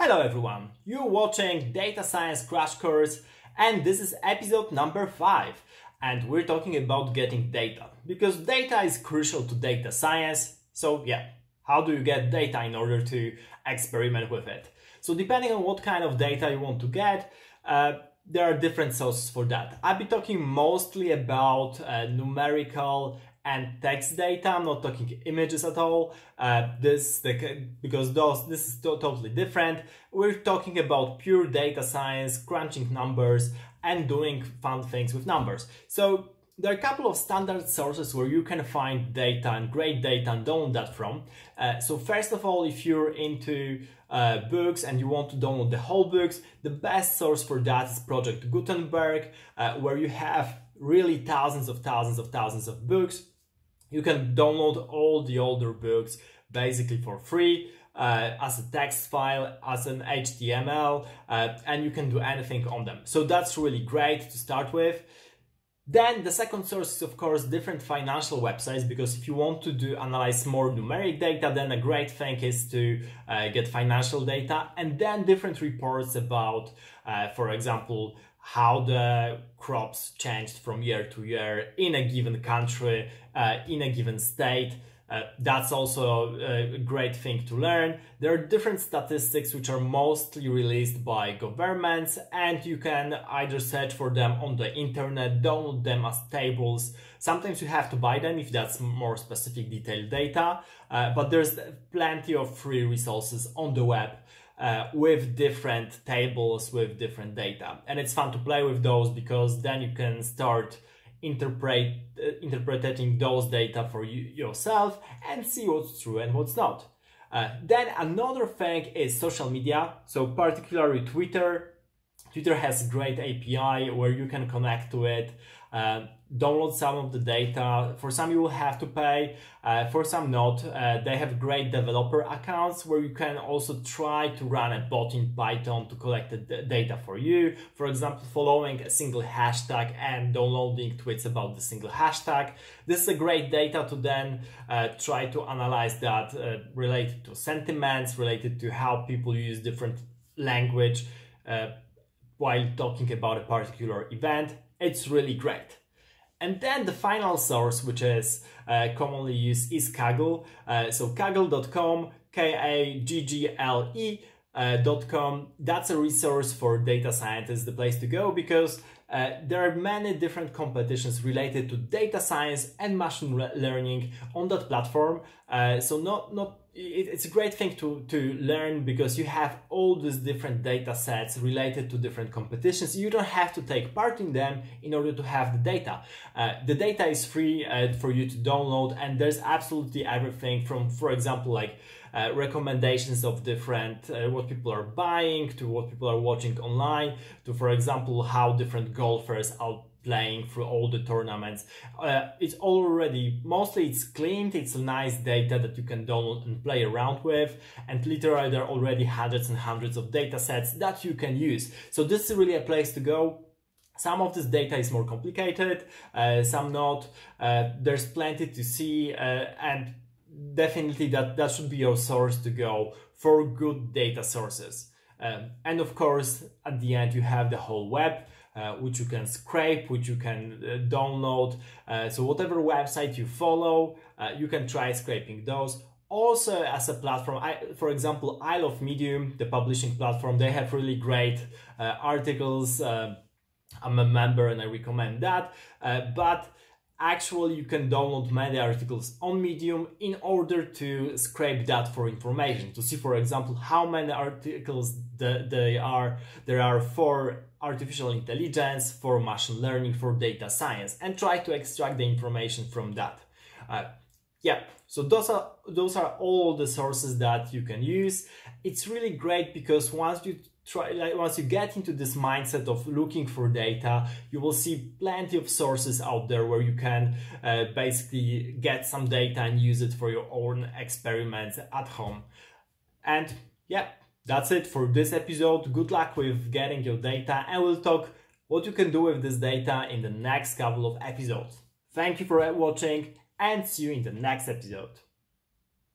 Hello everyone, you're watching Data Science Crash Course and this is episode number 5 and we're talking about getting data because data is crucial to data science so yeah, how do you get data in order to experiment with it? So depending on what kind of data you want to get, uh, there are different sources for that. I'll be talking mostly about uh, numerical and text data. I'm not talking images at all. Uh, this the, because those this is to totally different. We're talking about pure data science, crunching numbers, and doing fun things with numbers. So there are a couple of standard sources where you can find data and great data and download that from. Uh, so first of all, if you're into uh, books and you want to download the whole books, the best source for that is Project Gutenberg, uh, where you have really thousands of thousands of thousands of books. You can download all the older books basically for free. Uh, as a text file, as an HTML, uh, and you can do anything on them. So that's really great to start with. Then the second source is of course different financial websites because if you want to do analyze more numeric data then a great thing is to uh, get financial data and then different reports about uh, for example how the crops changed from year to year in a given country uh, in a given state uh, that's also a great thing to learn. There are different statistics which are mostly released by governments and you can either search for them on the internet, download them as tables. Sometimes you have to buy them if that's more specific detailed data, uh, but there's plenty of free resources on the web uh, with different tables, with different data. And it's fun to play with those because then you can start interpret uh, interpreting those data for you yourself and see what's true and what's not. Uh, then another thing is social media, so particularly Twitter. Twitter has great API where you can connect to it uh, download some of the data. For some you will have to pay, uh, for some not. Uh, they have great developer accounts where you can also try to run a bot in Python to collect the data for you. For example, following a single hashtag and downloading tweets about the single hashtag. This is a great data to then uh, try to analyze that uh, related to sentiments, related to how people use different language uh, while talking about a particular event it's really great. And then the final source, which is uh, commonly used, is Kaggle. Uh, so kaggle.com, K-A-G-G-L-E uh, .com. That's a resource for data scientists, the place to go because uh, there are many different competitions related to data science and machine learning on that platform. Uh, so not not it, it's a great thing to to learn because you have all these different data sets related to different competitions. You don't have to take part in them in order to have the data. Uh, the data is free uh, for you to download, and there's absolutely everything from, for example, like uh, recommendations of different uh, what people are buying to what people are watching online to for example how different golfers are playing through all the tournaments. Uh, it's already mostly it's cleaned it's nice data that you can download and play around with and literally there are already hundreds and hundreds of data sets that you can use. So this is really a place to go. Some of this data is more complicated, uh, some not. Uh, there's plenty to see, uh, and definitely that, that should be your source to go for good data sources. Um, and of course, at the end, you have the whole web, uh, which you can scrape, which you can uh, download. Uh, so whatever website you follow, uh, you can try scraping those. Also, as a platform, I, for example, I love Medium, the publishing platform. They have really great uh, articles. Uh, I'm a member and I recommend that. but actually you can download many articles on Medium in order to scrape that for information. To see for example how many articles the, they are there are for artificial intelligence for machine learning for data science and try to extract the information from that. Uh, yeah so those are those are all the sources that you can use. It's really great because once you try like once you get into this mindset of looking for data you will see plenty of sources out there where you can uh, basically get some data and use it for your own experiments at home. And yeah that's it for this episode. Good luck with getting your data and we'll talk what you can do with this data in the next couple of episodes. Thank you for watching and see you in the next episode